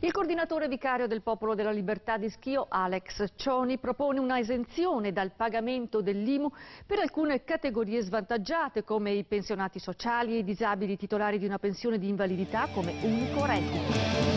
Il coordinatore vicario del Popolo della Libertà di Schio, Alex Cioni, propone una esenzione dal pagamento dell'IMU per alcune categorie svantaggiate come i pensionati sociali e i disabili titolari di una pensione di invalidità come unico reddito.